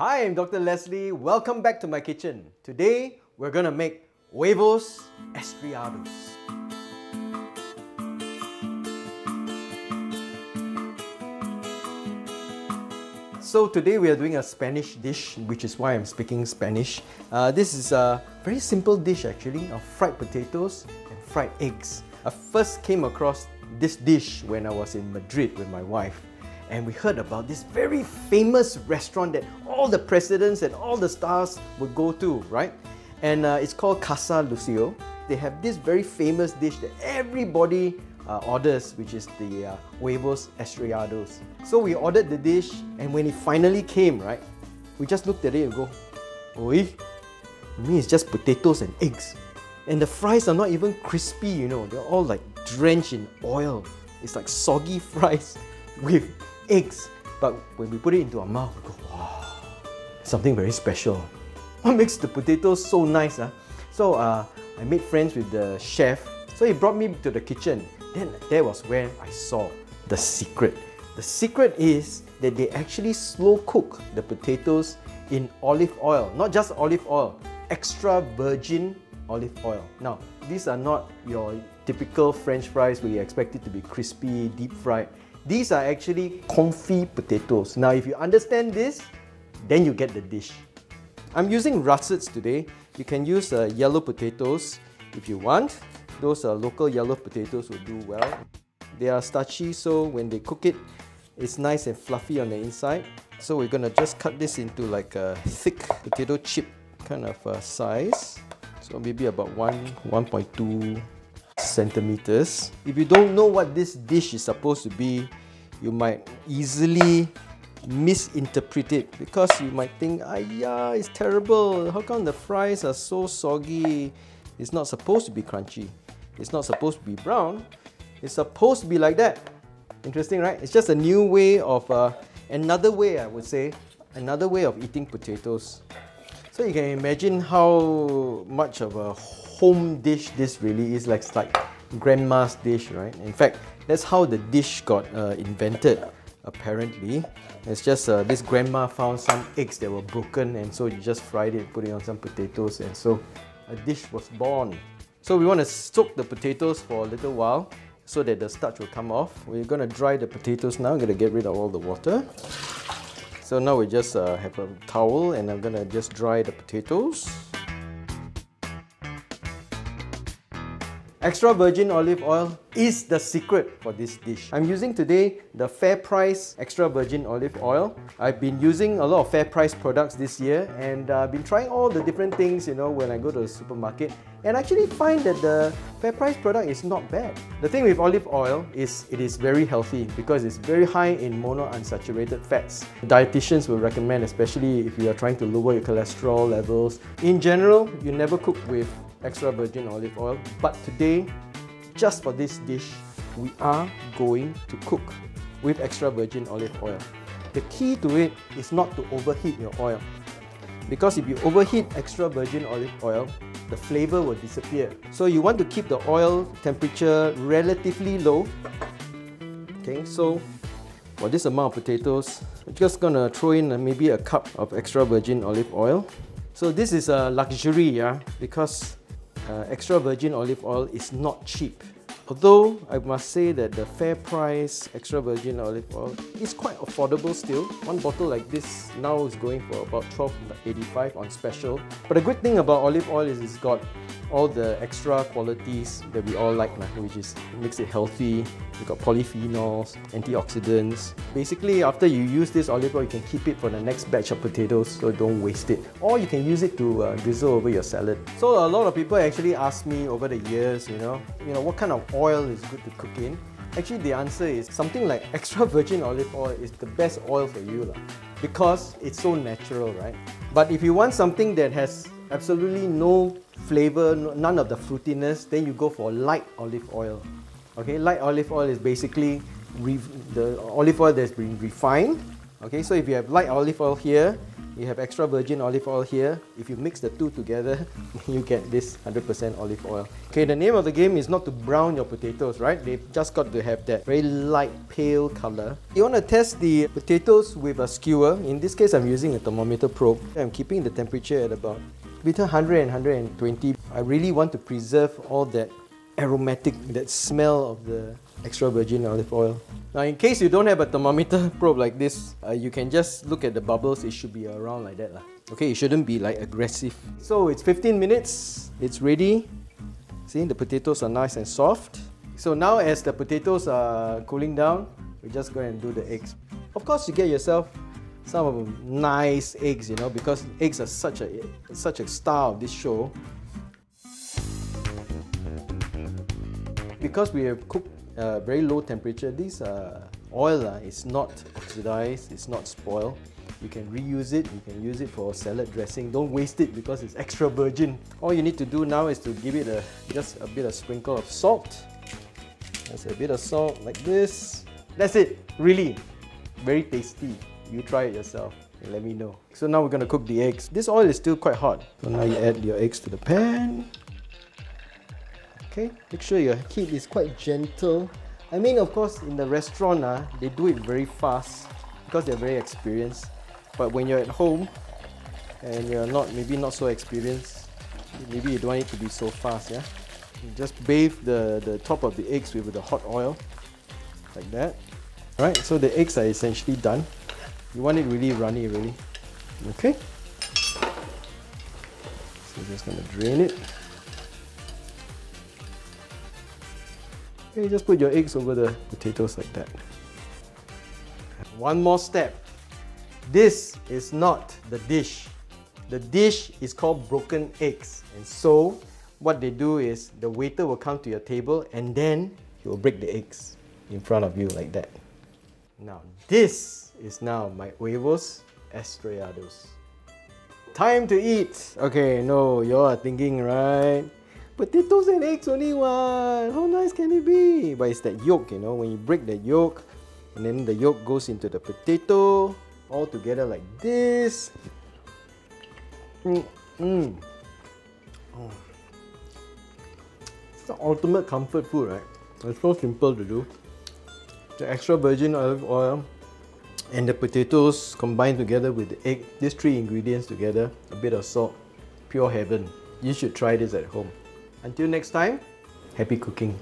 Hi, I'm Dr. Leslie. Welcome back to my kitchen. Today, we're gonna make huevos estrellados. So today we are doing a Spanish dish, which is why I'm speaking Spanish. Uh, this is a very simple dish actually of fried potatoes and fried eggs. I first came across this dish when I was in Madrid with my wife and we heard about this very famous restaurant that all the presidents and all the stars would go to, right? And uh, it's called Casa Lucio. They have this very famous dish that everybody uh, orders, which is the uh, huevos estrellados. So we ordered the dish, and when it finally came, right, we just looked at it and go, Oi, me it's just potatoes and eggs. And the fries are not even crispy, you know, they're all like drenched in oil. It's like soggy fries with eggs. But when we put it into our mouth, we go, wow, something very special. What makes the potatoes so nice? Huh? So uh, I made friends with the chef. So he brought me to the kitchen. Then there was where I saw the secret. The secret is that they actually slow cook the potatoes in olive oil. Not just olive oil, extra virgin olive oil. Now, these are not your typical french fries where you expect it to be crispy, deep fried. These are actually confit potatoes. Now, if you understand this, then you get the dish. I'm using russets today. You can use uh, yellow potatoes if you want. Those uh, local yellow potatoes will do well. They are starchy, so when they cook it, it's nice and fluffy on the inside. So we're gonna just cut this into like a thick potato chip kind of uh, size. So maybe about 1, 1.2 centimeters. If you don't know what this dish is supposed to be, you might easily misinterpret it because you might think, ah yeah, it's terrible. How come the fries are so soggy? It's not supposed to be crunchy. It's not supposed to be brown. It's supposed to be like that. Interesting, right? It's just a new way of, uh, another way I would say, another way of eating potatoes. So you can imagine how much of a home dish this really is. Like, like grandma's dish, right? In fact, that's how the dish got uh, invented, apparently. It's just uh, this grandma found some eggs that were broken and so you just fried it, put it on some potatoes and so a dish was born. So we want to soak the potatoes for a little while so that the starch will come off. We're going to dry the potatoes now. I'm going to get rid of all the water. So now we just uh, have a towel and I'm going to just dry the potatoes. Extra virgin olive oil is the secret for this dish. I'm using today the Fair Price extra virgin olive oil. I've been using a lot of Fair Price products this year and I've uh, been trying all the different things, you know, when I go to the supermarket and actually find that the Fair Price product is not bad. The thing with olive oil is it is very healthy because it's very high in monounsaturated fats. Dietitians will recommend, especially if you are trying to lower your cholesterol levels. In general, you never cook with extra virgin olive oil. But today, just for this dish, we are going to cook with extra virgin olive oil. The key to it is not to overheat your oil. Because if you overheat extra virgin olive oil, the flavor will disappear. So you want to keep the oil temperature relatively low. Okay, so for this amount of potatoes, I'm just gonna throw in maybe a cup of extra virgin olive oil. So this is a luxury, yeah, because uh, extra virgin olive oil is not cheap. Although I must say that the fair price extra virgin olive oil is quite affordable still. One bottle like this now is going for about 12.85 on special. But the good thing about olive oil is it's got all the extra qualities that we all like, which is it makes it healthy. You got polyphenols, antioxidants. Basically, after you use this olive oil, you can keep it for the next batch of potatoes, so don't waste it. Or you can use it to uh, drizzle over your salad. So a lot of people actually ask me over the years, you know, you know, what kind of oil is good to cook in? Actually, the answer is something like extra virgin olive oil is the best oil for you lah, because it's so natural, right? But if you want something that has absolutely no flavor, none of the fruitiness, then you go for light olive oil. Okay, light olive oil is basically the olive oil that's been refined. Okay, so if you have light olive oil here, you have extra virgin olive oil here. If you mix the two together, you get this 100% olive oil. Okay, the name of the game is not to brown your potatoes, right? They've just got to have that very light pale color. You want to test the potatoes with a skewer. In this case, I'm using a thermometer probe. I'm keeping the temperature at about between 100 and 120. I really want to preserve all that aromatic, that smell of the extra virgin olive oil. Now in case you don't have a thermometer probe like this, uh, you can just look at the bubbles, it should be around like that. Lah. Okay, it shouldn't be like aggressive. So it's 15 minutes, it's ready. See, the potatoes are nice and soft. So now as the potatoes are cooling down, we're just go and do the eggs. Of course you get yourself some of them nice eggs, you know, because eggs are such a such a star of this show. Because we have cooked uh, very low temperature. This uh, oil uh, is not oxidized, it's not spoiled. You can reuse it, you can use it for salad dressing. Don't waste it because it's extra virgin. All you need to do now is to give it a just a bit of sprinkle of salt. That's a bit of salt like this. That's it, really. Very tasty. You try it yourself and let me know. So now we're gonna cook the eggs. This oil is still quite hot. So now you add your eggs to the pan. Okay, make sure your heat is quite gentle. I mean, of course, in the restaurant, uh, they do it very fast because they're very experienced. But when you're at home and you're not, maybe not so experienced, maybe you don't want it to be so fast, yeah? You just bathe the, the top of the eggs with the hot oil, like that. Alright, so the eggs are essentially done. You want it really runny, really. Okay? So just gonna drain it. Okay, just put your eggs over the potatoes like that. One more step. This is not the dish. The dish is called broken eggs. And so, what they do is the waiter will come to your table and then he will break the eggs in front of you like that. Now, this is now my huevos estrellados. Time to eat! Okay, no, you are thinking, right? potatoes and eggs only one. How nice can it be? But it's that yolk, you know, when you break the yolk and then the yolk goes into the potato all together like this. Mm, mm. Oh. It's the ultimate comfort food, right? It's so simple to do. The extra virgin olive oil and the potatoes combined together with the egg, these three ingredients together, a bit of salt, pure heaven. You should try this at home. Until next time, happy cooking.